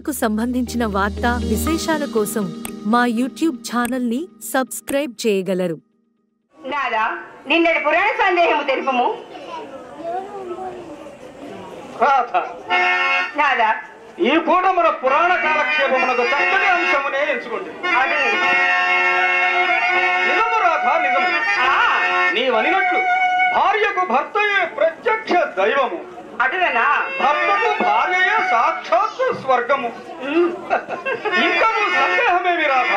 స్త్రీలకు సంబంధించిన వార్తా విశేషాల కోసం మా యూట్యూబ్ ఛానల్ని సబ్స్క్రైబ్ చేయగలరు. నాదా నిన్నటి పురాణ సందేహము తెలుపము. రాధ నాదా. ఈ పూట మన పురాణ కాలక్షేపమునకు చక్కని అంశమునే ఎంచుకోండి. నిజము రాధ నిజము. ఆ, నీవనినట్లు భార్యకు భర్తయే ప్రత్యక్ష దైవము. అటువేనా? భర్తకు భార్యయే సాక్షాత్ స్వర్గము. ఇంకా నువ్వు సందేహమేమి రాధ?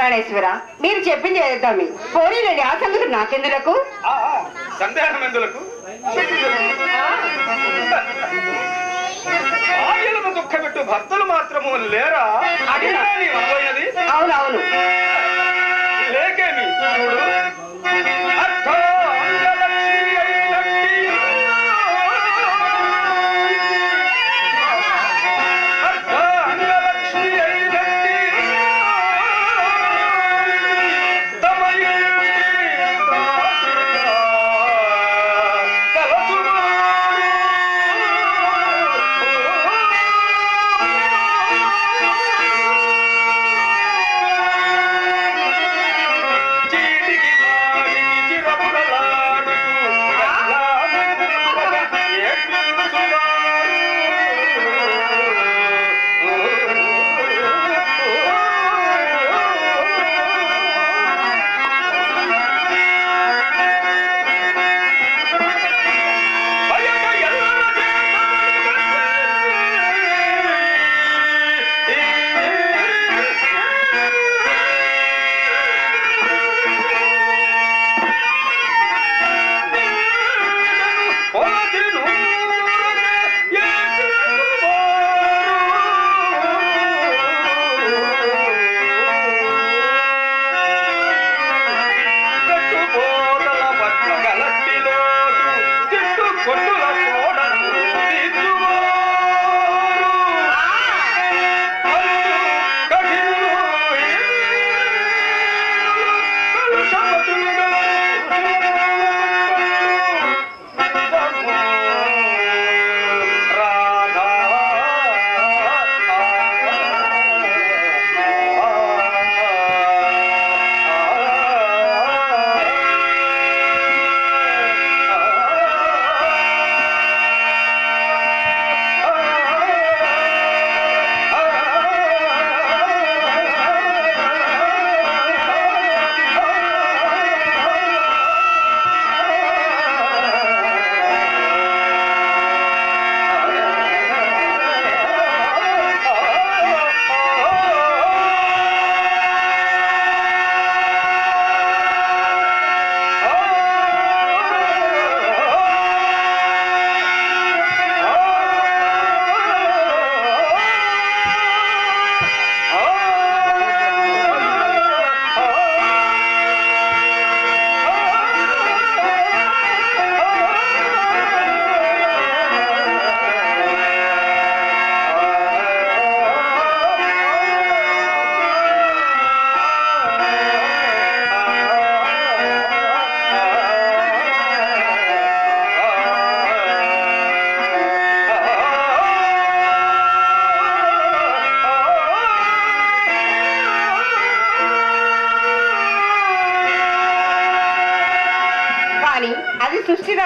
ప్రాణేశ్వర మీరు చెప్పింది చేద్దామి పోనీలండి ఆ సంగతి నాకెందులకు? ఆ, ఆ, సందేహం ఎందులకు? భార్యలను దుఃఖపెట్టు భర్తలు మాత్రము లేరా? అవునవును. లేకేమి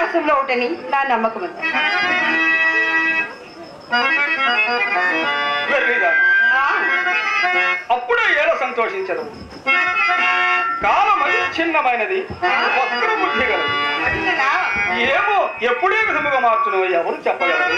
రాష్ట్రంలో ఒకటని నా నమ్మకం అప్పుడే ఏల సంతోషించదు కాలం అవిచ్ఛిన్నమైనది వక్ర బుద్ధి గలదు? ఏమో ఎప్పుడే విధముగా మార్చును ఎవరు చెప్పగలరు?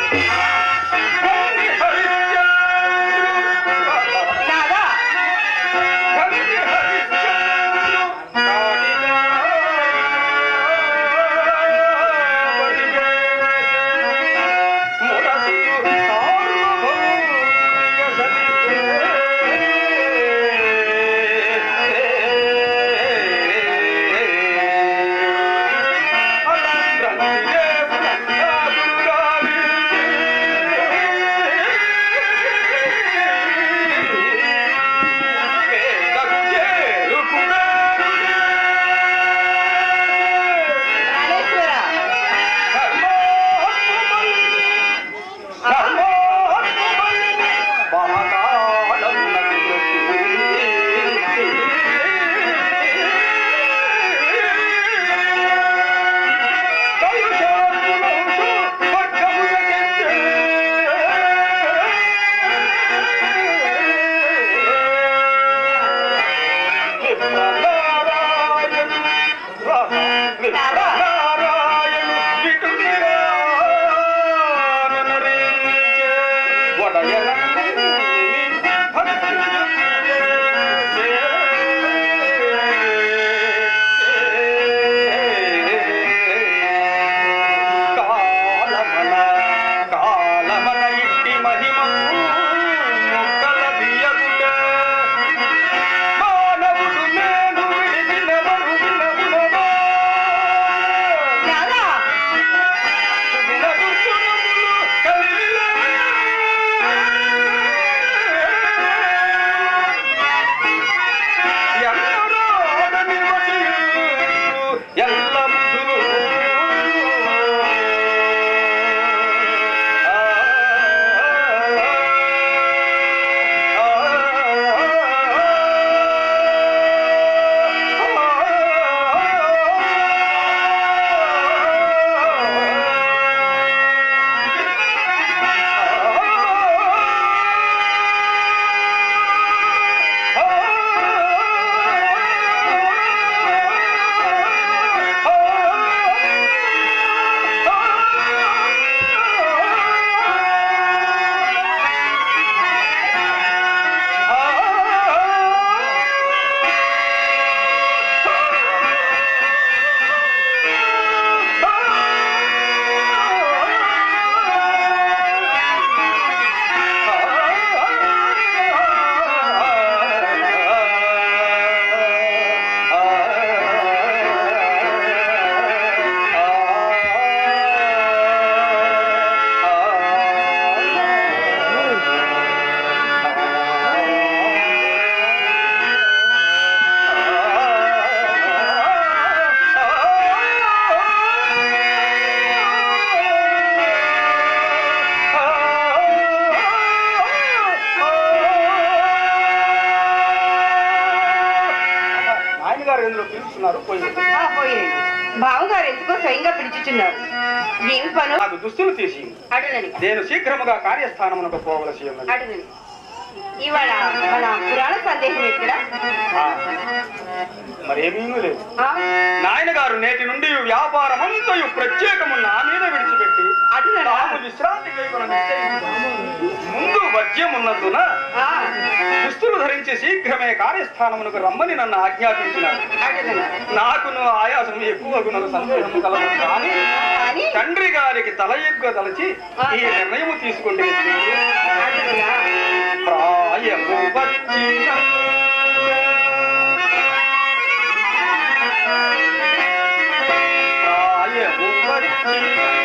గారు ఎందులో పిలుస్తున్నారు. పోయి ఆ, పోయినండి బావగారు ఎందుకో స్వయంగా పిలుచుచున్నారు ఏమి పను? నాకు దుస్తులు తీసి అటునని నేను శీఘ్రముగా కార్యస్థానమునకు పోవలసి ఉన్నది. ఇవాళ మన పురాణ మరేమీ లేదు. నాయన గారు నేటి నుండి వ్యాపారం అంతయు ప్రత్యేకము నా మీద విడిచిపెట్టి తాము విశ్రాంతి కైకొన. ముందు వజ్యం ఉన్నందున ఆ, దుస్తులు ధరించి శీఘ్రమే కార్యస్థానమునకు రమ్మని నన్ను ఆజ్ఞాపించినారు అటునని నాకును ఆయాసం ఎక్కువగునకు సందేహము కలదు. కానీ కానీ తండ్రి గారికి తల ఎగ్గు తలచి ఈ నిర్ణయము తీసుకుంటే అటుననా ప్రాయము వచ్చిన ప్రాయము వచ్చిన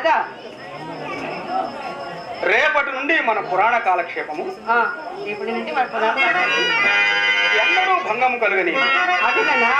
నాదా రేపటి నుండి మన పురాణ కాలక్షేపము. ఆ, ఇప్పటి నుంచి మన పురాణ ఎన్నడూ భంగము కలుగని అదేనా?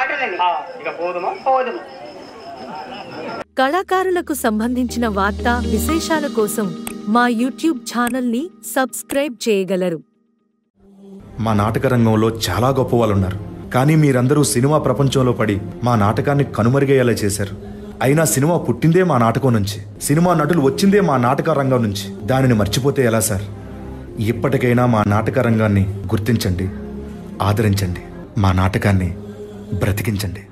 అటునండి ఆ, ఇక పోదుమా? పోదుము? కళాకారులకు సంబంధించిన వార్తా విశేషాల కోసం మా యూట్యూబ్ ఛానల్ని సబ్స్క్రైబ్ చేయగలరు. మా నాటక రంగంలో చాలా గొప్ప వాళ్ళు ఉన్నారు కానీ మీరందరూ సినిమా ప్రపంచంలో పడి మా నాటకాన్ని కనుమరుగయ్యేలా చేశారు. అయినా సినిమా పుట్టిందే మా నాటకం నుంచి. సినిమా నటులు వచ్చిందే మా నాటక రంగం నుంచి. దానిని మర్చిపోతే ఎలా సార్? ఇప్పటికైనా మా నాటక రంగాన్ని గుర్తించండి ఆదరించండి. మా నాటకాన్ని బ్రతికించండి.